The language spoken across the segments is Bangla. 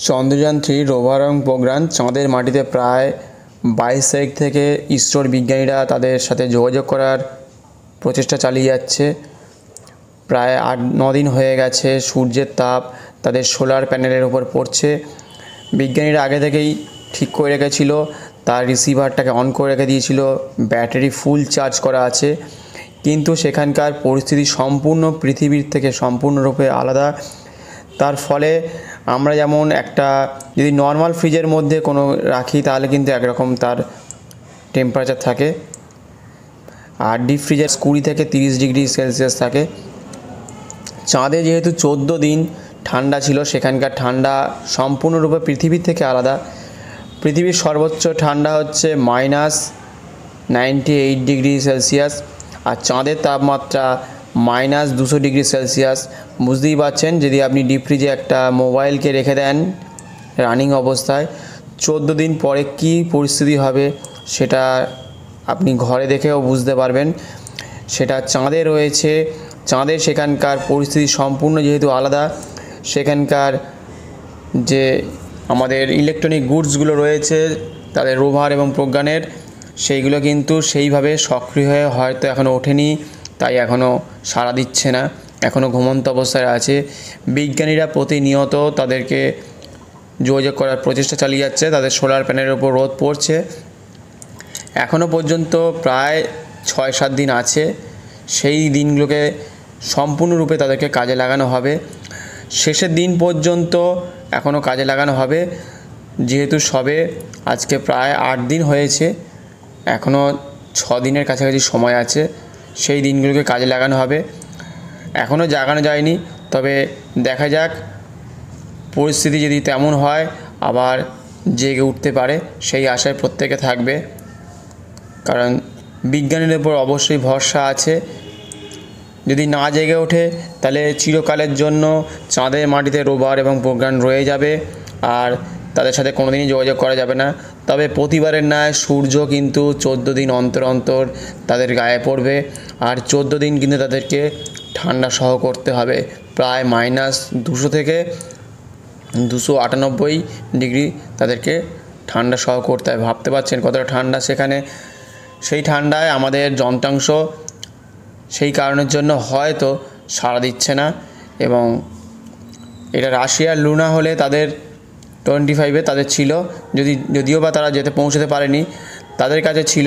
চন্দ্রযান থ্রি রোভার প্রোগ্রাম, চাঁদের মাটিতে প্রায় বাইশ তারিখ থেকে ইসরোর বিজ্ঞানীরা তাদের সাথে যোগাযোগ করার প্রচেষ্টা চালিয়ে যাচ্ছে। প্রায় আট দিন হয়ে গেছে, সূর্যের তাপ তাদের সোলার প্যানেলের ওপর পড়ছে। বিজ্ঞানীরা আগে থেকেই ঠিক করে রেখেছিল, তার রিসিভারটাকে অন করে রেখে দিয়েছিল, ব্যাটারি ফুল চার্জ করা আছে। কিন্তু সেখানকার পরিস্থিতি সম্পূর্ণ পৃথিবীর থেকে সম্পূর্ণরূপে আলাদা। তার ফলে আমরা যেমন একটা যদি নর্মাল ফ্রিজের মধ্যে কোনো রাখি, তাহলে কিন্তু একরকম তার টেম্পারেচার থাকে। আর ডিপ ফ্রিজের কুড়ি থেকে তিরিশ ডিগ্রি সেলসিয়াস থাকে। চাঁদে যেহেতু চোদ্দ দিন ঠান্ডা ছিল, সেখানকার ঠান্ডা সম্পূর্ণরূপে পৃথিবীর থেকে আলাদা। পৃথিবীর সর্বোচ্চ ঠান্ডা হচ্ছে minus ninety eight degree Celsius আর চাঁদের তাপমাত্রা মাইনাস দুশো ডিগ্রি সেলসিয়াস। বুঝতেই পারছেন, যদি আপনি ডিপ ফ্রিজে একটা মোবাইলকে রেখে দেন রানিং অবস্থায়, চোদ্দ দিন পরে কী পরিস্থিতি হবে সেটা আপনি ঘরে দেখেও বুঝতে পারবেন। সেটা চাঁদে রয়েছে চাঁদের সেখানকার পরিস্থিতি সম্পূর্ণ যেহেতু আলাদা, সেখানকার যে আমাদের ইলেকট্রনিক গুডসগুলো রয়েছে, তাদের রোভার এবং প্রজ্ঞানের, সেইগুলো কিন্তু সেইভাবে সক্রিয় হয়ে হয়তো এখনও ওঠেনি। তাই এখনও সাড়া দিচ্ছে না। এখনও ঘুমন্ত অবস্থায় আছে। বিজ্ঞানীরা প্রতিনিয়ত তাদেরকে যোগাযোগ করার প্রচেষ্টা চালিয়ে যাচ্ছে। তাদের সোলার প্যানেলের উপর রোদ পড়ছে। এখনও পর্যন্ত প্রায় ছয় সাত দিন আছে। সেই দিনগুলোকে সম্পূর্ণরূপে তাদেরকে কাজে লাগানো হবে। শেষের দিন পর্যন্ত এখনও কাজে লাগানো হবে। যেহেতু সবে আজকে প্রায় আট দিন হয়েছে এখনও ছ দিনের কাছাকাছি সময় আছে। সেই দিনগুলোকে কাজে লাগানো হবে। এখনও জাগানো যায়নি, তবে দেখা যাক। পরিস্থিতি যদি তেমন হয়, আবার জেগে উঠতে পারে, সেই আশায় প্রত্যেকে থাকবে। কারণ বিজ্ঞানের উপর অবশ্যই ভরসা আছে। যদি না জেগে ওঠে, তাহলে চিরকালের জন্য চাঁদের মাটিতে রোবার এবং প্রোগ্রাম রয়ে যাবে, আর তাদের সাথে কোনোদিনই যোগাযোগ করা যাবে না। তবে প্রতিবারের ন্যায় সূর্য কিন্তু চোদ্দ দিন অন্তর অন্তর তাদের গায়ে পড়বে আর চোদ্দ দিন কিন্তু তাদেরকে ঠান্ডা সহ করতে হবে। প্রায় মাইনাস দুশো থেকে দুশো আটানব্বই ডিগ্রি তাদেরকে ঠান্ডা সহ করতে হয় ভাবতে পারছেন কতটা ঠান্ডা সেখানে? সেই ঠান্ডায় আমাদের যন্ত্রাংশ সেই কারণের জন্য হয়তো সাড়া দিচ্ছে না এবং এটা রাশিয়ার লুনা হলে তাদের টোয়েন্টি ফাইভে তাদের ছিল। যদি, যদিও বা তারা যেতে পৌঁছতে পারেনি, তাদের কাছে ছিল।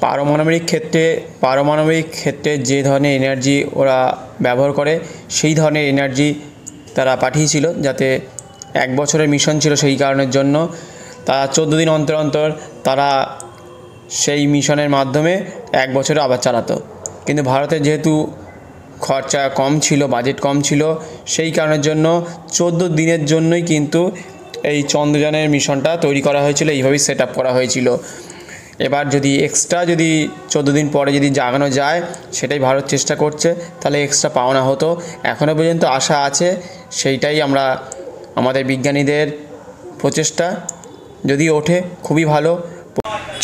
পারমাণবিক ক্ষেত্রে পারমাণবিক ক্ষেত্রে যে ধরনের এনার্জি ওরা ব্যবহার করে, সেই ধরনের এনার্জি তারা পাঠিয়েছিল যাতে এক বছরের মিশন ছিল সেই কারণের জন্য। তারা চোদ্দ দিন অন্তর অন্তর তারা সেই মিশনের মাধ্যমে এক বছরে আবার চালাতো। কিন্তু ভারতের যেহেতু খরচা কম ছিল বাজেট কম ছিল, সেই কারণের জন্য চোদ্দ দিনের জন্যই কিন্তু এই চন্দ্রযানের মিশনটা তৈরি করা হয়েছিল, এইভাবেই সেট করা হয়েছিল। এবার যদি এক্সট্রা যদি চোদ্দ দিন পরে যদি জাগানো যায়, সেটাই ভারত চেষ্টা করছে, তাহলে এক্সট্রা পাওনা হতো। এখনও পর্যন্ত আশা আছে, সেইটাই আমরা, আমাদের বিজ্ঞানীদের প্রচেষ্টা। যদি ওঠে, খুবই ভালো।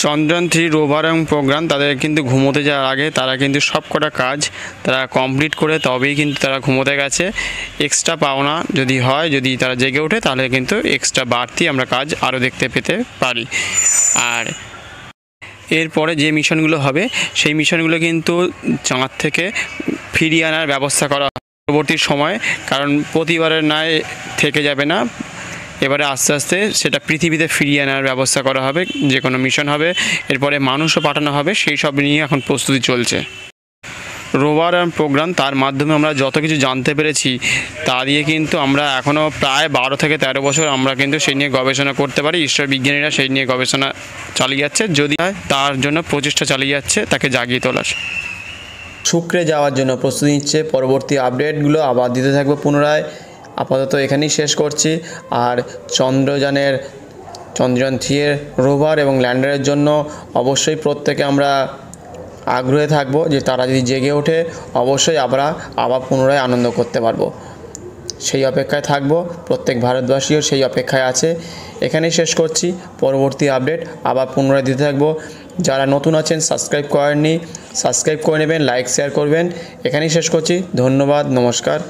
চন্দ্রযান থ্রি রোভার এবং প্রোগ্রাম, তাদের কিন্তু ঘুমোতে যাওয়ার আগে তারা কিন্তু সব কটা কাজ তারা কমপ্লিট করে তবেই কিন্তু তারা ঘুমোতে গেছে। এক্সট্রা পাওনা যদি হয়, যদি তারা জেগে ওঠে, তাহলে কিন্তু এক্সট্রা বাড়তি আমরা কাজ আরও দেখতে পেতে পারি। আর এরপরে যে মিশনগুলো হবে, সেই মিশনগুলো কিন্তু চাঁদ থেকে ফিরিয়ে আনার ব্যবস্থা করা পরবর্তী সময়, কারণ প্রতিবারের ন্যায় থেকে যাবে না। এবারে আস্তে আস্তে সেটা পৃথিবীতে ফিরিয়ে আনার ব্যবস্থা করা হবে, যে কোনো মিশন হবে, এরপরে মানুষও পাঠানো হবে, সেই সব নিয়ে এখন প্রস্তুতি চলছে। রোভার অ্যান্ড প্রোগ্রাম, তার মাধ্যমে আমরা যত কিছু জানতে পেরেছি, তা দিয়ে কিন্তু আমরা এখনও প্রায় বারো থেকে তেরো বছর আমরা কিন্তু সেই নিয়ে গবেষণা করতে পারি। ঈশ্বর বিজ্ঞানীরা সেই নিয়ে গবেষণা চালিয়ে যাচ্ছে। যদি তার জন্য প্রচেষ্টা চালিয়ে যাচ্ছে, তাকে জাগিয়ে তোলার। শুক্রে যাওয়ার জন্য প্রস্তুতি নিচ্ছে। পরবর্তী আপডেটগুলো আবার দিতে থাকব পুনরায়। আপাতত এখানেই শেষ করছি। আর চন্দ্রযানের, চন্দ্রযান থ্রি এর রোভার এবং ল্যান্ডারের জন্য অবশ্যই প্রত্যেকে আমরা আগ্রহে থাকব যে তারা যদি জেগে ওঠে, অবশ্যই আমরা আবার পুনরায় আনন্দ করতে পারব। সেই অপেক্ষায় থাকব। প্রত্যেক ভারতবাসীও সেই অপেক্ষায় আছে। এখানেই শেষ করছি। পরবর্তী আপডেট আবার পুনরায় দিতে থাকব। যারা নতুন আছেন, সাবস্ক্রাইব করেননি, সাবস্ক্রাইব করে নেবেন, লাইক, শেয়ার করবেন। এখানেই শেষ করছি। ধন্যবাদ, নমস্কার।